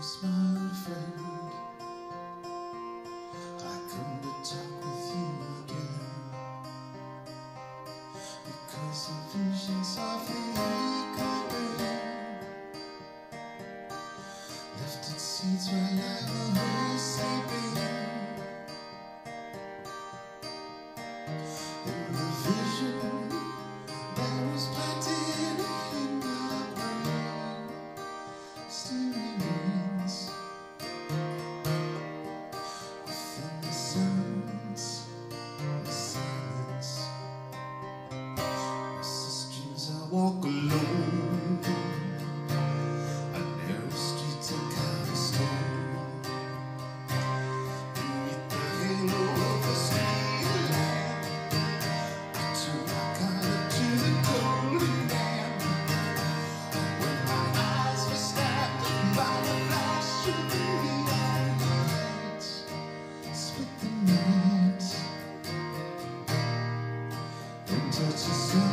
postman friend. I come to talk with you again. Because the vision softly creeping Left seeds touch the sun.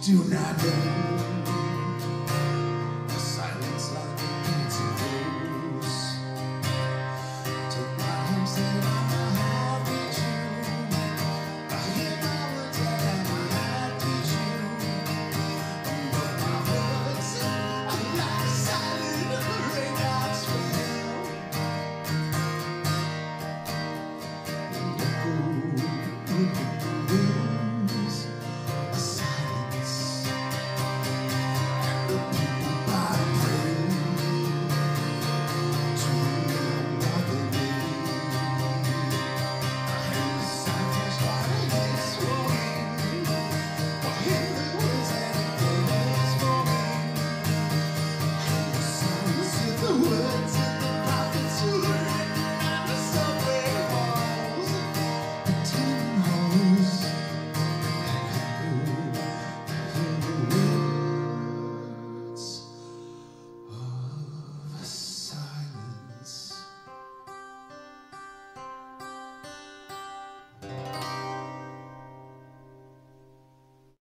do not.